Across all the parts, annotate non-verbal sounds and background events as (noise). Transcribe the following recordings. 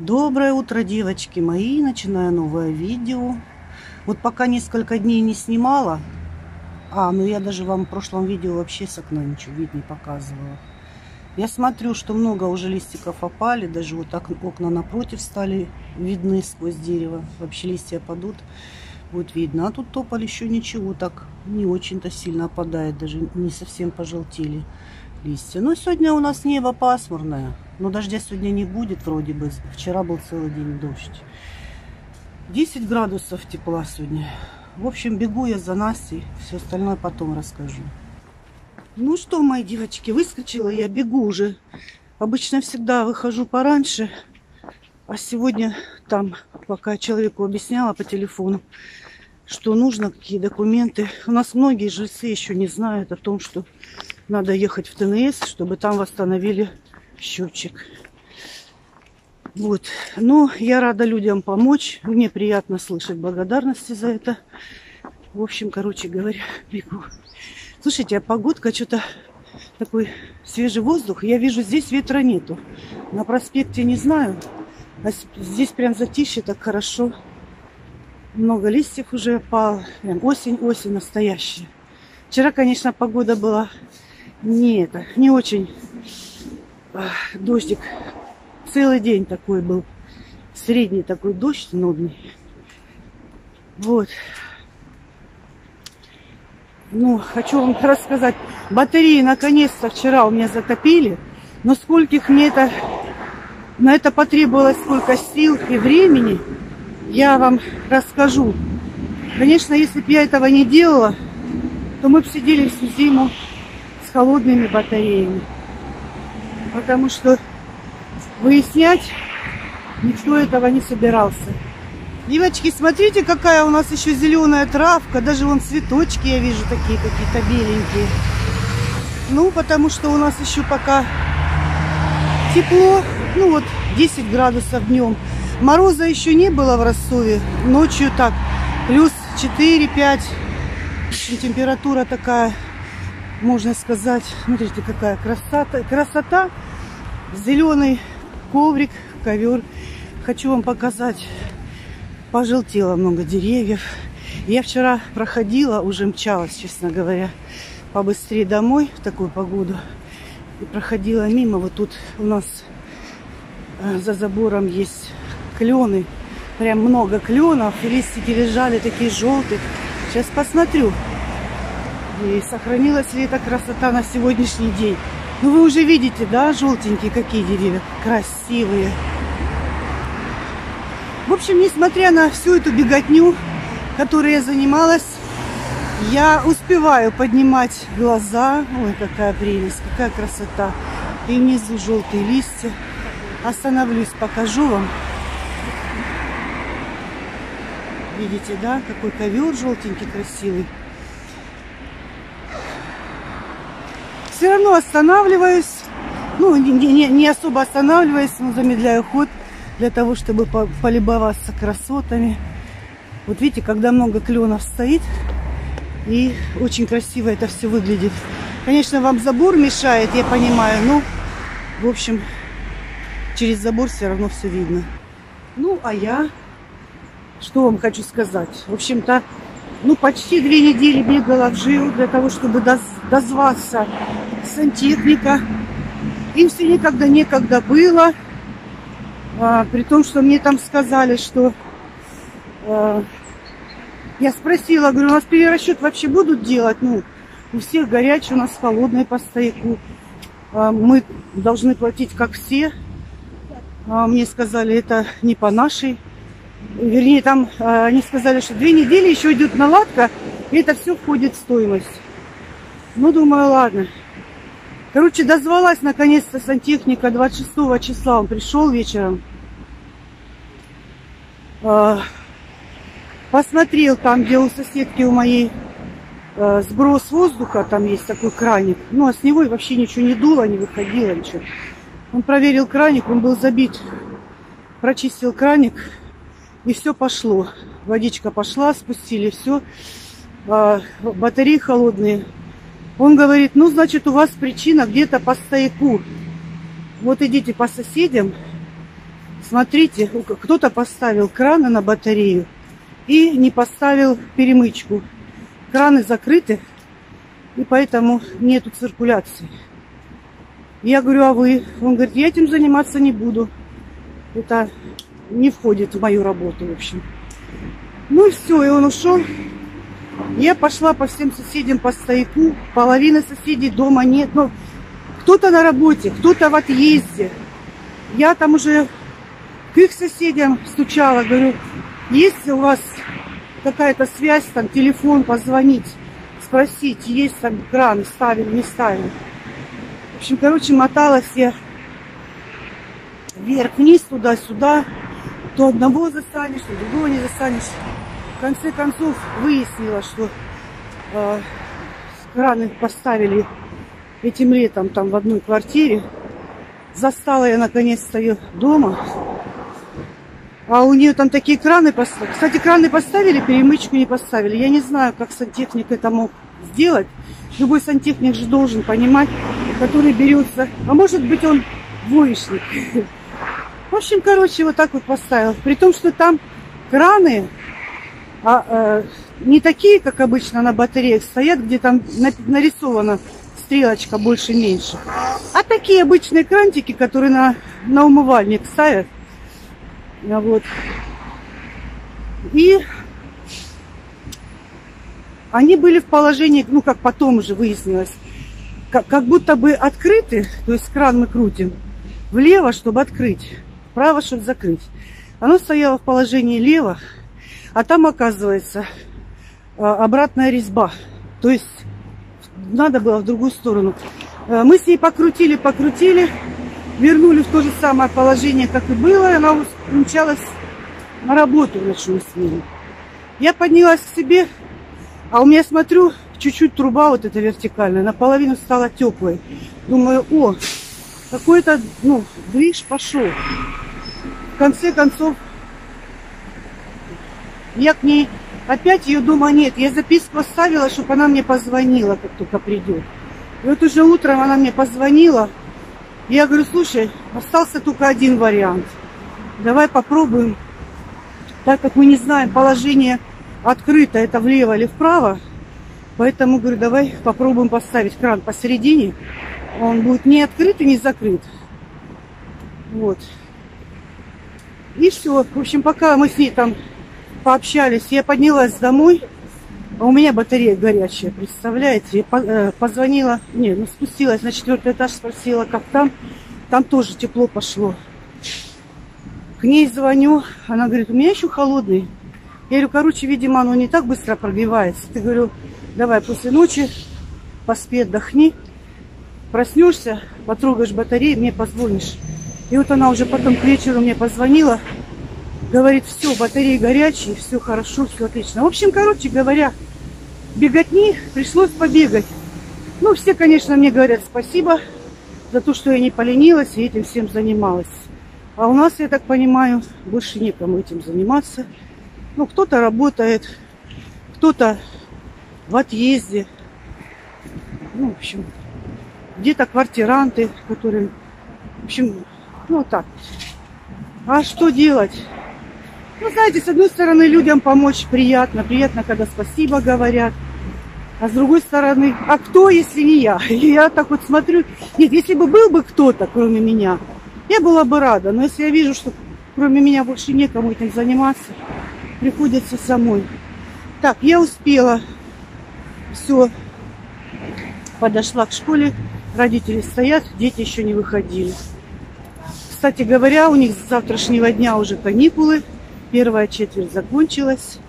Доброе утро, девочки мои. Начинаю новое видео. Вот пока несколько дней не снимала. А, ну я даже вам в прошлом видео вообще с окна ничего вид не показывала. Я смотрю, что много уже листиков опали. Даже вот так окна напротив стали видны сквозь дерево. Вообще листья падут. Будет видно. А тут тополь еще ничего так не очень-то сильно опадает. Даже не совсем пожелтели листья. Но сегодня у нас небо пасмурное. Но дождя сегодня не будет вроде бы. Вчера был целый день дождь. 10 градусов тепла сегодня. В общем, бегу я за Настей. Все остальное потом расскажу. Ну что, мои девочки, выскочила я, бегу уже. Обычно всегда выхожу пораньше. А сегодня там, пока человеку объясняла по телефону, что нужно, какие документы. У нас многие жильцы еще не знают о том, что надо ехать в ТНС, чтобы там восстановили счетчик. Вот. Но я рада людям помочь. Мне приятно слышать благодарности за это. В общем, короче говоря, (laughs) бегу. Слушайте, а погодка что-то такой свежий воздух. Я вижу, здесь ветра нету. На проспекте не знаю. А здесь прям затишье так хорошо. Много листьев уже опало. Прям осень-осень настоящая. Вчера, конечно, погода была не это, не очень дождик целый день такой был. Средний такой дождь нудный. Вот. Ну, хочу вам рассказать. Батареи наконец-то вчера у меня затопили. Но скольких мне это... На это потребовалось сколько сил и времени, я вам расскажу. Конечно, если бы я этого не делала, то мы бы сидели всю зиму с холодными батареями потому что выяснять никто этого не собирался. Девочки, смотрите, какая у нас еще зеленая травка. Даже вон цветочки я вижу такие какие-то беленькие. Ну, потому что у нас еще пока тепло. Ну вот 10 градусов днем. Мороза еще не было в Ростове. Ночью так, плюс 4-5. Температура такая, можно сказать. Смотрите, какая красота. Красота зеленый коврик, ковер. Хочу вам показать. Пожелтело много деревьев. Я вчера проходила, уже мчалась, честно говоря, побыстрее домой в такую погоду. И проходила мимо. Вот тут у нас э, за забором есть клены. Прям много кленов. Листики лежали такие желтые. Сейчас посмотрю. И сохранилась ли эта красота на сегодняшний день. Ну вы уже видите, да, желтенькие какие деревья. Красивые. В общем, несмотря на всю эту беготню, которой я занималась, я успеваю поднимать глаза. Ой, какая прелесть, какая красота. И внизу желтые листья. Остановлюсь, покажу вам. Видите, да, какой ковер желтенький, красивый. Все равно останавливаюсь. Ну, не, не, не особо останавливаюсь, но замедляю ход для того, чтобы по, полюбоваться красотами. Вот видите, когда много кленов стоит, и очень красиво это все выглядит. Конечно, вам забор мешает, я понимаю, но, в общем, через забор все равно все видно. Ну, а я, что вам хочу сказать? В общем-то, ну, почти две недели бегала в жил для того, чтобы дозваться сантехника. Им все никогда некогда было. А, при том, что мне там сказали, что... А, я спросила, говорю, у нас перерасчет вообще будут делать? Ну, у всех горячий, у нас холодный по стояку. А, мы должны платить, как все. А, мне сказали, это не по нашей Вернее, там э, они сказали, что две недели еще идет наладка, и это все входит в стоимость. Ну, думаю, ладно. Короче, дозвалась наконец-то сантехника 26 числа. Он пришел вечером. Э, посмотрел там, где у соседки у моей э, сброс воздуха, там есть такой краник. Ну, а с него вообще ничего не дуло, не выходило ничего. Он проверил краник, он был забит. Прочистил краник, и все пошло. Водичка пошла, спустили все. А, батареи холодные. Он говорит, ну, значит, у вас причина где-то по стояку. Вот идите по соседям, Смотрите, кто-то поставил краны на батарею и не поставил перемычку. Краны закрыты, и поэтому нету циркуляции. Я говорю, а вы? Он говорит, я этим заниматься не буду. Это не входит в мою работу, в общем. Ну и все, и он ушел. Я пошла по всем соседям по стояку. Половины соседей дома нет. Но кто-то на работе, кто-то в отъезде. Я там уже к их соседям стучала, говорю, есть у вас какая-то связь, там телефон, позвонить, спросить, есть там кран, ставили, не ставили. В общем, короче, моталась я вверх-вниз, туда-сюда. То одного застанешь, то другого не застанешь. В конце концов выяснила, что э, краны поставили этим летом там в одной квартире. Застала я наконец-то ее дома. А у нее там такие краны поставили. Кстати, краны поставили, перемычку не поставили. Я не знаю, как сантехник это мог сделать. Любой сантехник же должен понимать, который берется. А может быть он двоечник. (laughs) В общем, короче, вот так вот поставил. При том, что там краны а, э, не такие, как обычно на батареях стоят, где там нарисована стрелочка больше-меньше. А такие обычные крантики, которые на, на умывальник ставят. А вот. И они были в положении, ну, как потом уже выяснилось, как, как будто бы открыты, то есть кран мы крутим влево, чтобы открыть, вправо, чтобы закрыть. Оно стояло в положении лево, а там, оказывается, а, обратная резьба. То есть надо было в другую сторону. А, мы с ней покрутили, покрутили, вернули в то же самое положение, как и было, и она умчалась на работу в ночную смену. Я поднялась к себе, а у меня, смотрю, чуть-чуть труба вот эта вертикальная, наполовину стала теплой. Думаю, о, какой-то, ну, движ пошел. В конце концов, я к ней, опять ее дома нет. Я записку оставила, чтобы она мне позвонила, как только придет. И вот уже утром она мне позвонила, я говорю, слушай, остался только один вариант. Давай попробуем, так как мы не знаем положение открыто, это влево или вправо. Поэтому, говорю, давай попробуем поставить кран посередине. Он будет не открыт и не закрыт. Вот. И все. В общем, пока мы с ней там пообщались, я поднялась домой. А у меня батарея горячая, представляете? Я э, позвонила, не, ну спустилась на четвертый этаж, спросила, как там. Там тоже тепло пошло. К ней звоню, она говорит, у меня еще холодный. Я говорю, короче, видимо, оно не так быстро прогревается. Ты говорю, давай после ночи поспи, отдохни. Проснешься, потрогаешь батарею, мне позвонишь. И вот она уже потом к вечеру мне позвонила. Говорит, все, батареи горячие, все хорошо, все отлично. В общем, короче говоря, беготни пришлось побегать. Ну, все, конечно, мне говорят спасибо за то, что я не поленилась и этим всем занималась. А у нас, я так понимаю, больше некому этим заниматься. Ну, кто-то работает, кто-то в отъезде. Ну, в общем, где-то квартиранты, которые... В общем, ну, так. А что делать? Ну, знаете, с одной стороны, людям помочь приятно. Приятно, когда спасибо говорят. А с другой стороны, а кто, если не я? (laughs) И я так вот смотрю. Нет, если бы был бы кто-то, кроме меня, я была бы рада. Но если я вижу, что кроме меня больше некому этим заниматься, приходится самой. Так, я успела. Все. Подошла к школе. Родители стоят, дети еще не выходили. Кстати говоря, у них с завтрашнего дня уже каникулы. Первая четверть закончилась.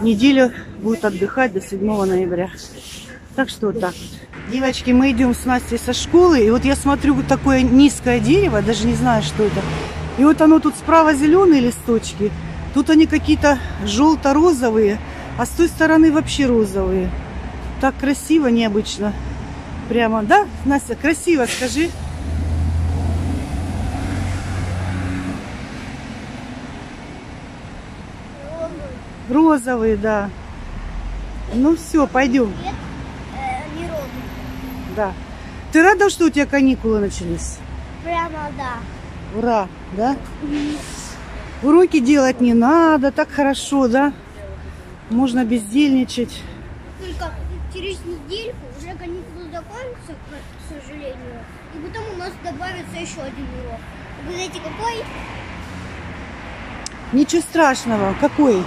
Неделю будет отдыхать до 7 ноября. Так что вот так вот. Девочки, мы идем с Настей со школы. И вот я смотрю, вот такое низкое дерево, даже не знаю, что это. И вот оно тут справа зеленые листочки. Тут они какие-то желто-розовые, а с той стороны вообще розовые. Так красиво, необычно. Прямо, да, Настя, красиво, скажи. Розовые, да. Ну все, пойдем. Э, да. Ты рада, что у тебя каникулы начались? Прямо да. Ура, да? Уроки делать не надо, так хорошо, да? Можно бездельничать. Только через недельку уже каникулы закончатся, к сожалению. И потом у нас добавится еще один урок. Вы знаете, какой? Ничего страшного. Какой?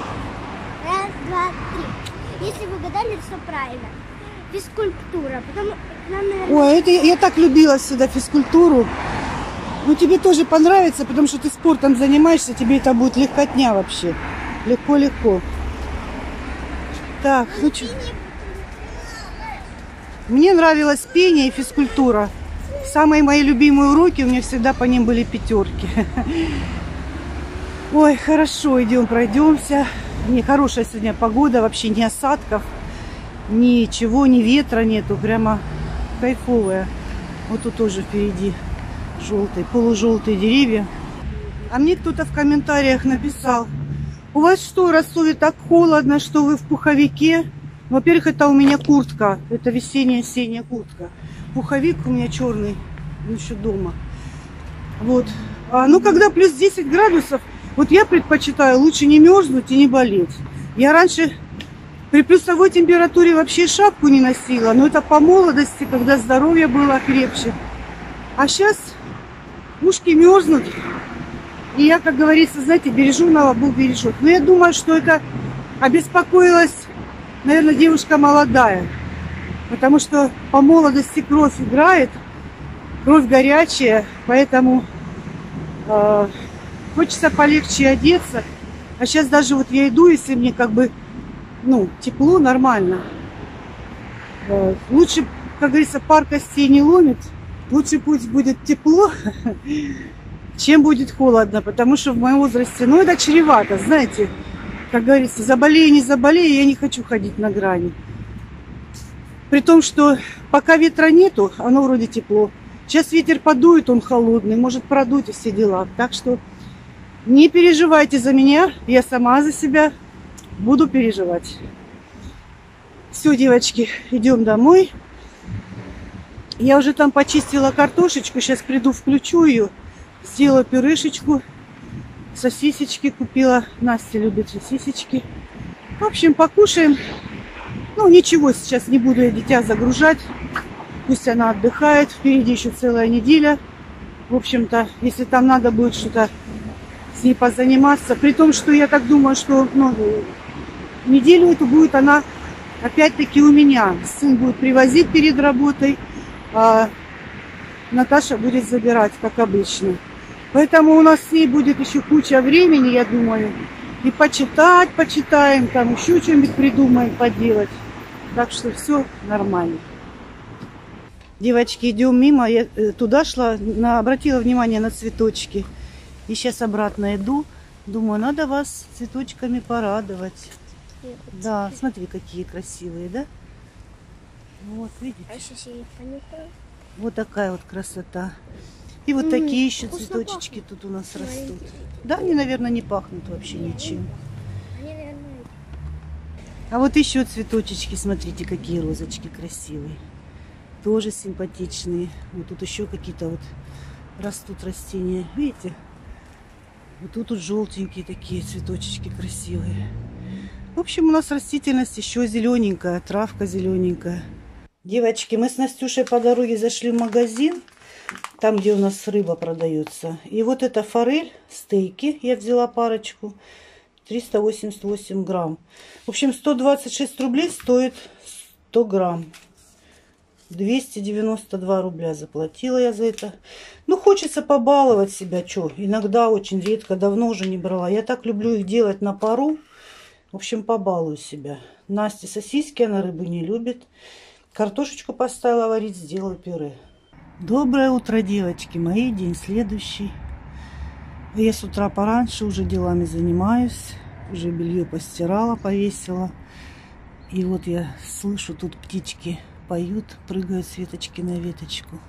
Два, три. Если вы гадали, все правильно. Физкультура. Потом нам, наверное, Ой, это, я так любила сюда физкультуру. Ну, тебе тоже понравится, потому что ты спортом занимаешься, тебе это будет легкотня вообще. Легко-легко. Так, ну чё? Мне нравилось пение и физкультура. Самые мои любимые уроки, у меня всегда по ним были пятерки. (laughs) Ой, хорошо, идем, пройдемся. Не хорошая сегодня погода, вообще ни осадков, ничего, ни ветра нету, прямо кайфовая. Вот тут тоже впереди желтые, полужелтые деревья. А мне кто-то в комментариях написал, у вас что, в Ростове так холодно, что вы в пуховике? Во-первых, это у меня куртка, это весенняя осенняя куртка. Пуховик у меня черный, еще дома. Вот. А, ну, когда плюс 10 градусов, вот я предпочитаю лучше не мерзнуть и не болеть. Я раньше при плюсовой температуре вообще шапку не носила, но это по молодости, когда здоровье было крепче. А сейчас ушки мерзнут. И я, как говорится, знаете, бережу на Бог бережет. Но я думаю, что это обеспокоилась, наверное, девушка молодая. Потому что по молодости кровь играет, кровь горячая, поэтому э, хочется полегче одеться. А сейчас даже вот я иду, если мне как бы, ну, тепло, нормально. Э, лучше, как говорится, пар костей не ломит. Лучше пусть будет тепло, (laughs) чем будет холодно, потому что в моем возрасте, ну, это чревато, знаете, как говорится, заболею, не заболею, я не хочу ходить на грани. При том, что пока ветра нету, оно вроде тепло. Сейчас ветер подует, он холодный, может продуть и все дела. Так что не переживайте за меня, я сама за себя буду переживать. Все, девочки, идем домой. Я уже там почистила картошечку, сейчас приду, включу ее, сделаю пюрешечку. Сосисечки купила, Настя любит сосисечки. В общем, покушаем. Ну, ничего, сейчас не буду я дитя загружать. Пусть она отдыхает. Впереди еще целая неделя. В общем-то, если там надо будет что-то ней позаниматься. При том, что я так думаю, что ну, неделю эту будет она опять-таки у меня. Сын будет привозить перед работой, а Наташа будет забирать, как обычно. Поэтому у нас с ней будет еще куча времени, я думаю. И почитать, почитаем, там еще что-нибудь придумаем поделать. Так что все нормально. Девочки, идем мимо. Я э, туда шла, на, обратила внимание на цветочки. И сейчас обратно иду. Думаю, надо вас цветочками порадовать. Да, смотри, какие красивые, да? Вот, видите? А. Вот такая вот красота. И вот М, такие еще цветочки пахнет. тут у нас растут. Да, они, наверное, не пахнут вообще ничем. Они, наверное, А вот еще цветочечки, смотрите, какие розочки красивые. Тоже симпатичные. Вот тут еще какие-то вот растут растения. Видите? Вот тут вот желтенькие такие цветочечки красивые. В общем, у нас растительность еще зелененькая, травка зелененькая. Девочки, мы с Настюшей по дороге зашли в магазин, там, где у нас рыба продается. И вот эта форель, стейки, я взяла парочку, 388 грамм. В общем, 126 рублей стоит 100 грамм. 292 рубля заплатила я за это. Ну, хочется побаловать себя, что. Иногда, очень редко, давно уже не брала. Я так люблю их делать на пару. В общем, побалую себя. Настя сосиски, она рыбу не любит. Картошечку поставила варить, сделаю пюре. Доброе утро, девочки мои. День следующий. Я с утра пораньше уже делами занимаюсь. Уже белье постирала, повесила. И вот я слышу, тут птички поют, прыгают с веточки на веточку.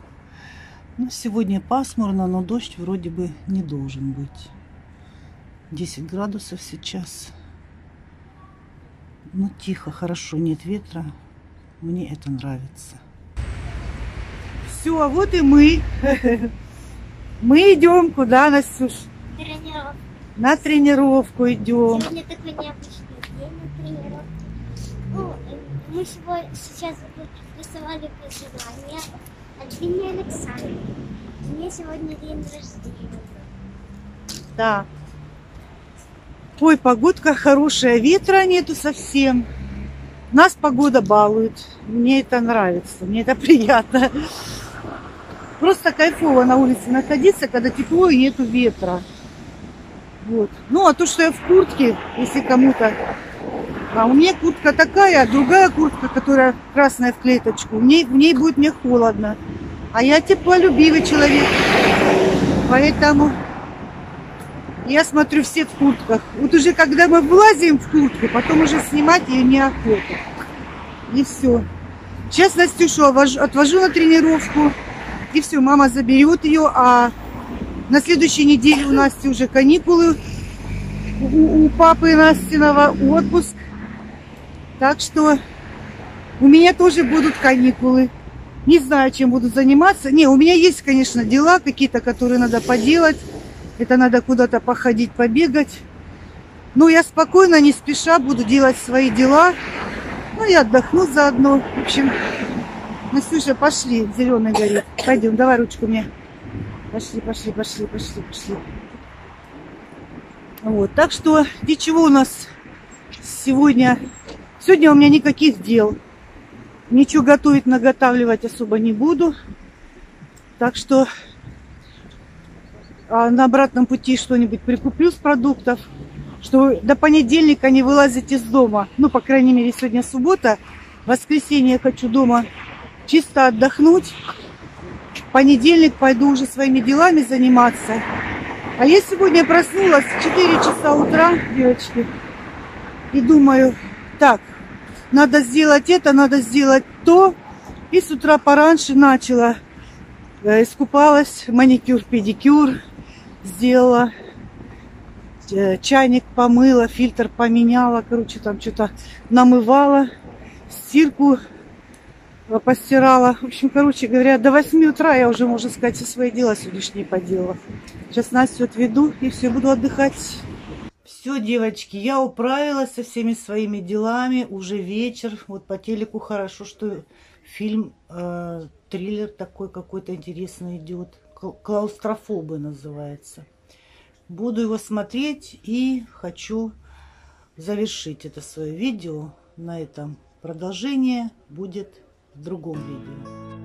Ну, сегодня пасмурно, но дождь вроде бы не должен быть. 10 градусов сейчас. Ну, тихо, хорошо, нет ветра. Мне это нравится. Все, а вот и мы. (laughs) Мы идем куда, Настюш? На тренировку идем. Сегодня такой необычный день на тренировке. Мы сегодня, сейчас рисовали пожелания Александра. У меня сегодня день рождения. Да. Ой, погодка хорошая, ветра нету совсем. Нас погода балует. Мне это нравится, мне это (laughs) приятно. Просто кайфово на улице находиться, когда тепло и нету ветра. Вот. Ну, а то, что я в куртке, если кому-то... А у меня куртка такая, а другая куртка, которая красная в клеточку, в ней, в ней будет мне холодно. А я теплолюбивый человек. Поэтому я смотрю все в куртках. Вот уже когда мы влазим в куртку, потом уже снимать ее неохота. И все. Сейчас Настюшу отвожу на тренировку. И все, мама заберет ее, а на следующей неделе у Насти уже каникулы. У, у папы Настиного отпуск. Так что у меня тоже будут каникулы. Не знаю, чем буду заниматься. Не, у меня есть, конечно, дела какие-то, которые надо поделать. Это надо куда-то походить, побегать. Но я спокойно, не спеша буду делать свои дела. Ну и отдохну заодно. В общем, Настюша, пошли, зеленый горит. Пойдем, давай ручку мне. Пошли, пошли, пошли, пошли, пошли. Вот, так что ничего у нас сегодня... Сегодня у меня никаких дел. Ничего готовить, наготавливать особо не буду. Так что а на обратном пути что-нибудь прикуплю с продуктов, что до понедельника не вылазить из дома. Ну, по крайней мере, сегодня суббота. В воскресенье я хочу дома чисто отдохнуть. В понедельник пойду уже своими делами заниматься. А я сегодня проснулась в 4 часа утра, девочки, и думаю, так, надо сделать это, надо сделать то. И с утра пораньше начала, э, искупалась, маникюр, педикюр сделала, э, чайник помыла, фильтр поменяла, короче, там что-то намывала, стирку постирала. В общем, короче говоря, до 8 утра я уже, можно сказать, все свои дела сегодняшние поделала. Сейчас Настю отведу и все, буду отдыхать. Все, девочки, я управилась со всеми своими делами. Уже вечер. Вот по телеку хорошо, что фильм, э, триллер такой какой-то интересный идет. Клаустрофобы называется. Буду его смотреть и хочу завершить это свое видео на этом. Продолжение будет в другом видео.